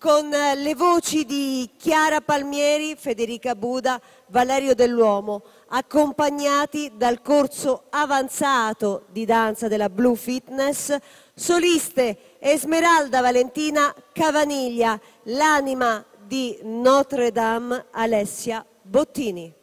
con le voci di Chiara Palmieri, Federica Buda, Valerio Dell'Uomo, accompagnati dal corso avanzato di danza della Blue Fitness, soliste Esmeralda Valentina Cavaniglia, l'anima di Notre Dame Alessia Bottini.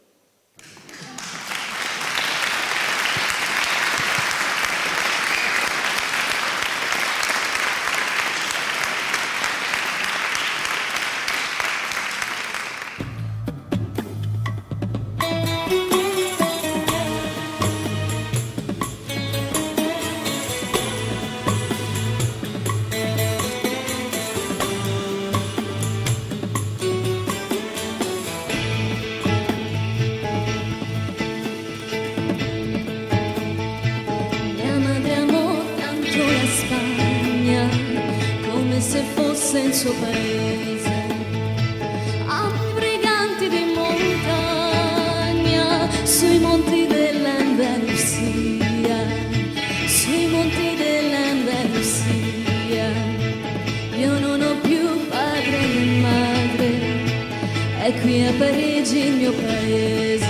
Qui a Parigi il mio paese.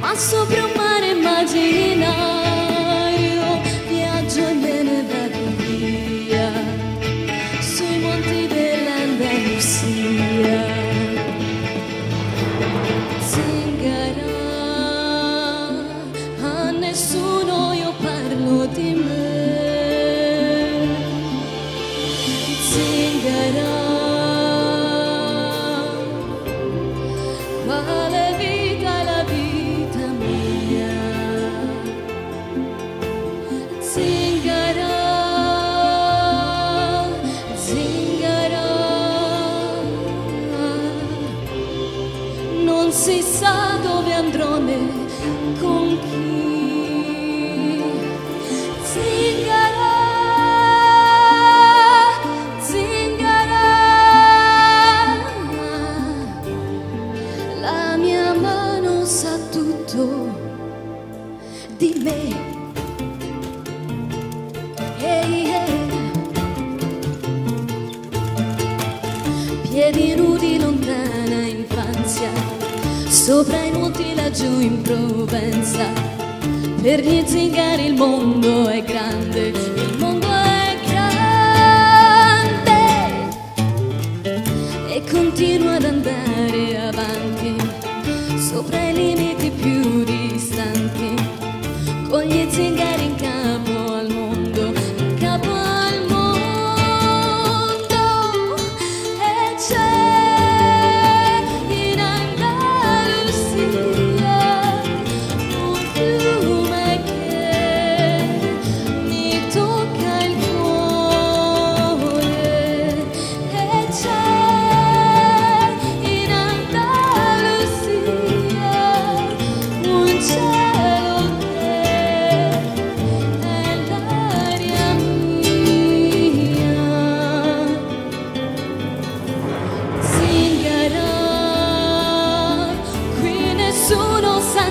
Ma sopra un di me. Ehi, ehi. Piedi nudi lontana infanzia, sopra i monti laggiù in Provenza. Per gli zingari il mondo è grande, il mondo è grande e continua ad andare avanti sopra i limiti più distanti con gli zingari in qui nessuno sa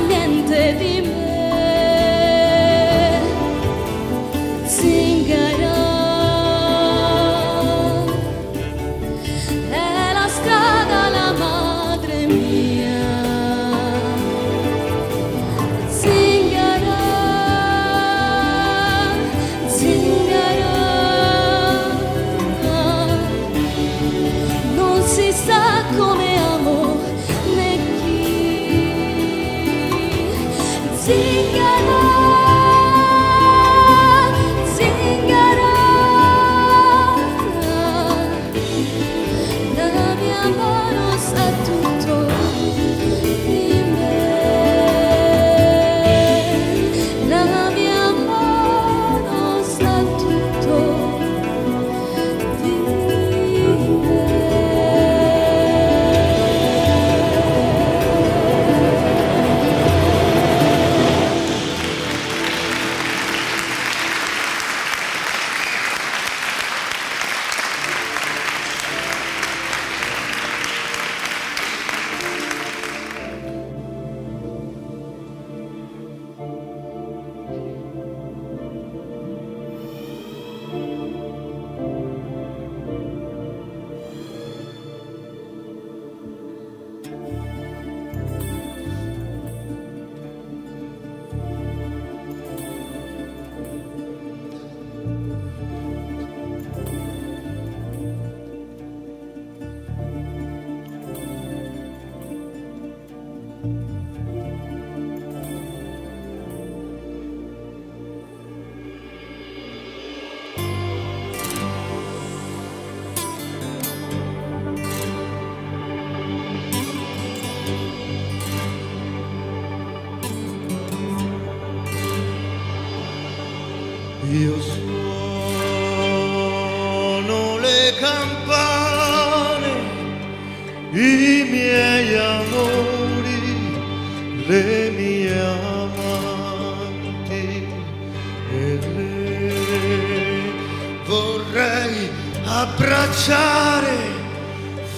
abbracciare,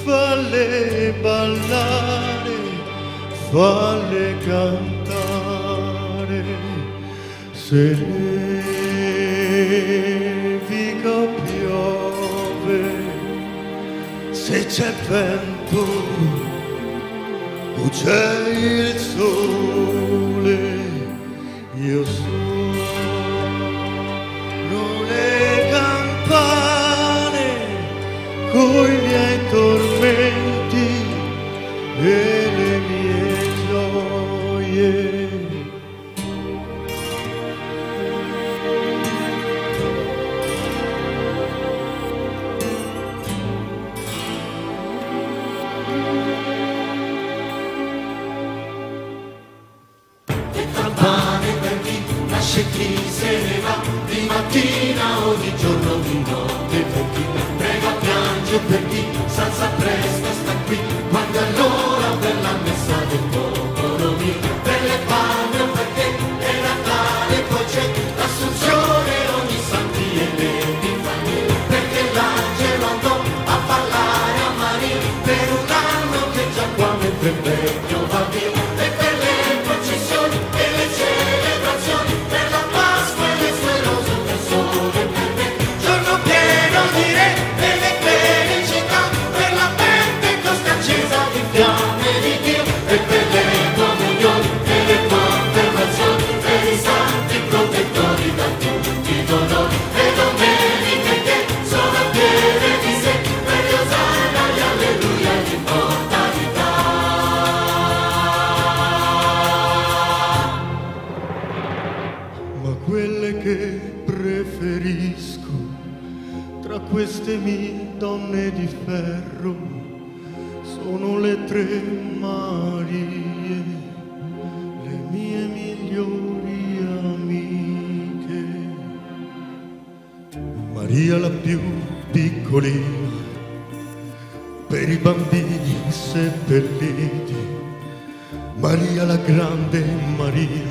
falle ballare, falle cantare. Se nevica piove, se c'è vento, o c'è il sole, io sono. Yeah. le mie donne di ferro sono le tre Marie, le mie migliori amiche. Maria la più piccolina, per i bambini seppelliti, Maria la grande Maria,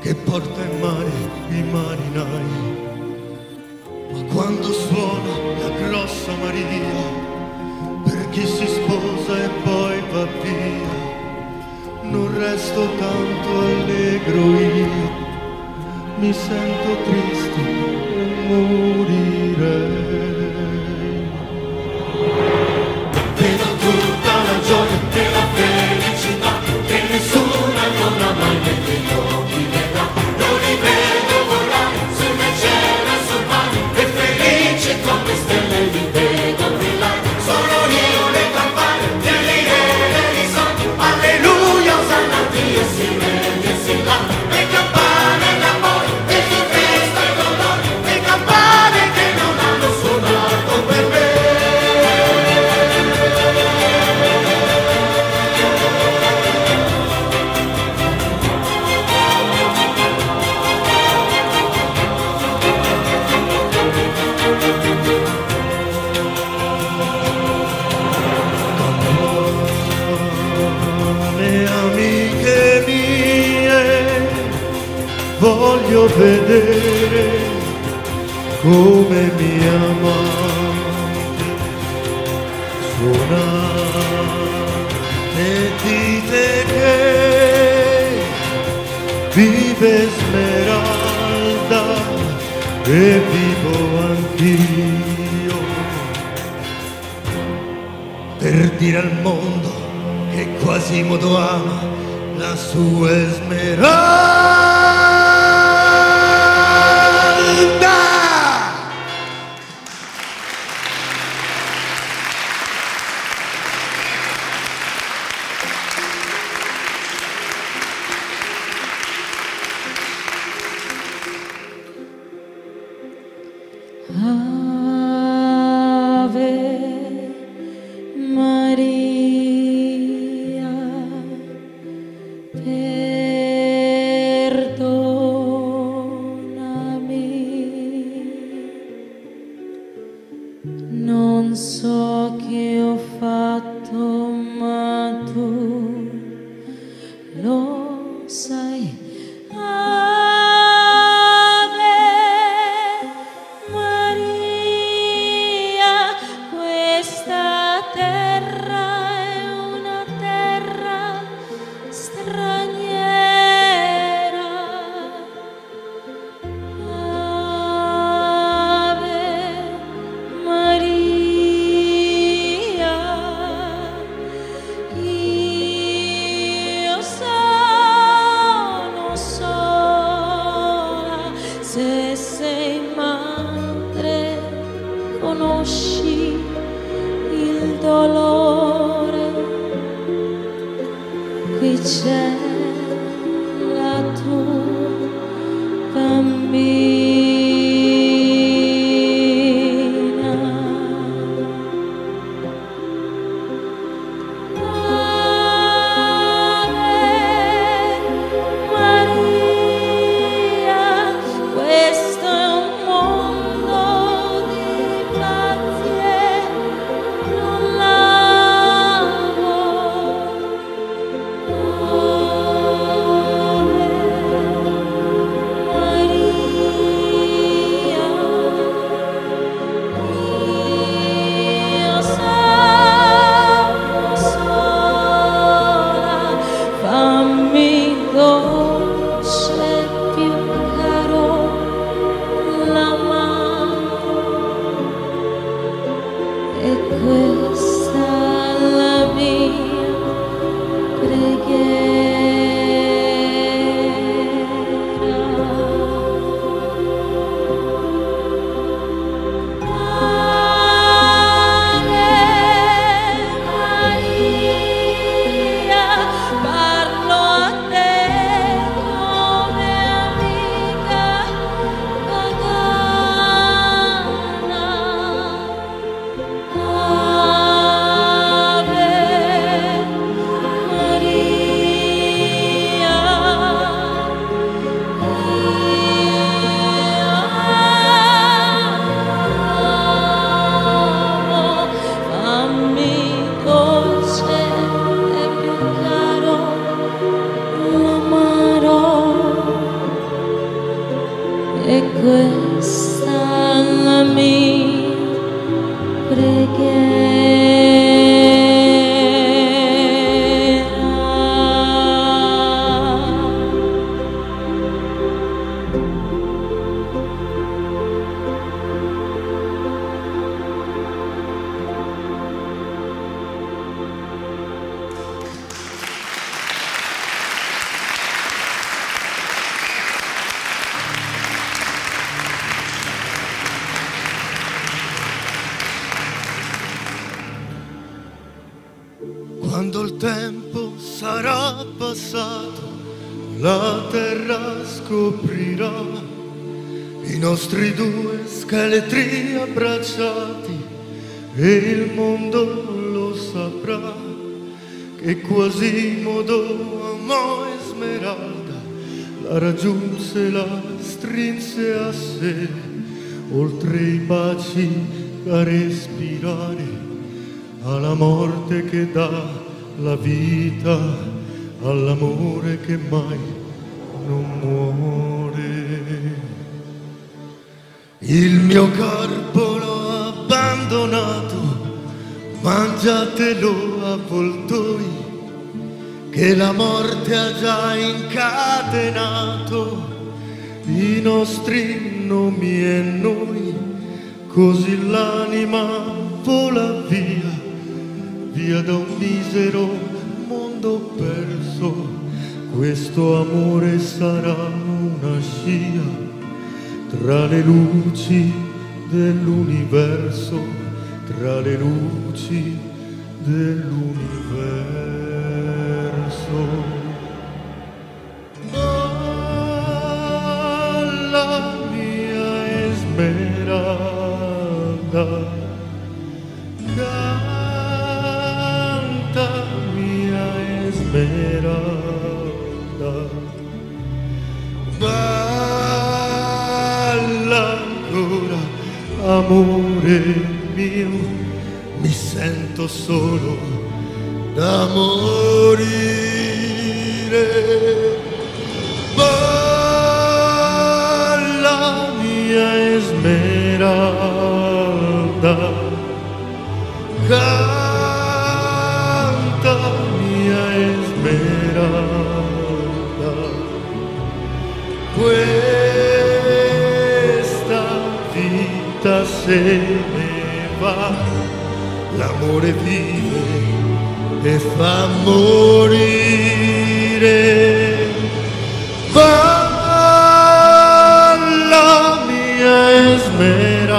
che porta in mare i marinai quando suona la grossa Maria, per chi si sposa e poi va via, non resto tanto allegro io, mi sento triste e morirei. Vedo tutta la gioia voglio vedere come mi ama. Suonare e dite che vive smeralda e vivo anch'io. Per dire al mondo che quasi modo ama la sua smeralda. So e nostri due scheletri abbracciati e il mondo lo saprà che Quasimodo amò Esmeralda, la raggiunse, la strinse a sé, oltre i baci da respirare alla morte che dà la vita, all'amore che mai non muore. Il mio corpo l'ho abbandonato, mangiatelo avvoltoi, che la morte ha già incatenato i nostri nomi e noi, così l'anima vola via, via da un misero mondo perso. Questo amore sarà una scia tra le luci dell'universo, tra le luci dell'universo. La mia esmeralda, sento solo da morire. Balla mia Esmeralda, canta mia Esmeralda, questa vita se ne va, l'amore vive e fa morire. Balla mia Esmeralda,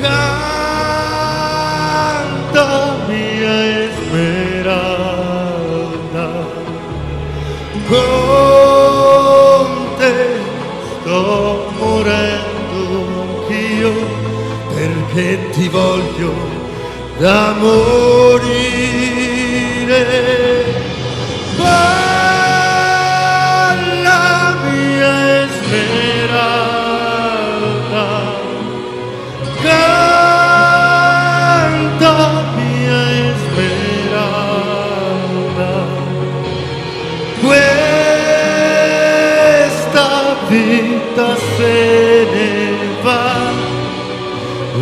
canta mia Esmeralda, con perché ti voglio da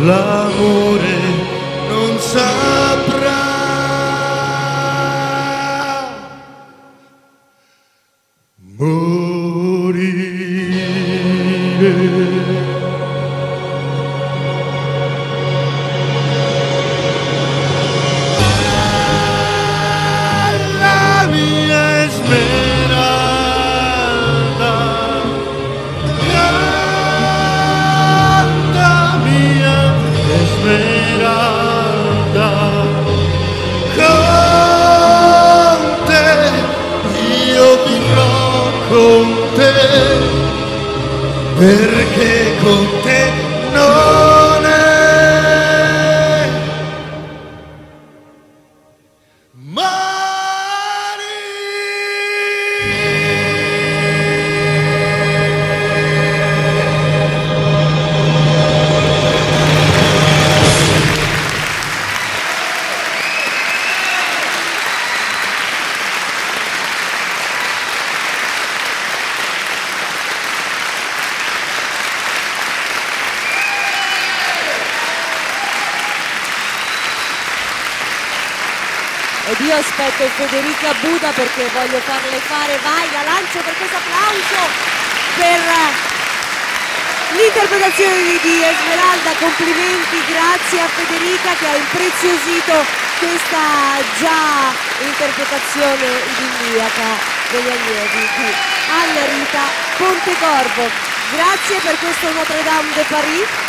l'amore non saprà. Ed io aspetto Federica Buda perché voglio farle fare, vai, la lancio per questo applauso per l'interpretazione di, Esmeralda, complimenti, grazie a Federica che ha impreziosito questa già interpretazione idilliaca degli allievi di Anna Rita Pontecorvo. Grazie per questo Notre Dame de Paris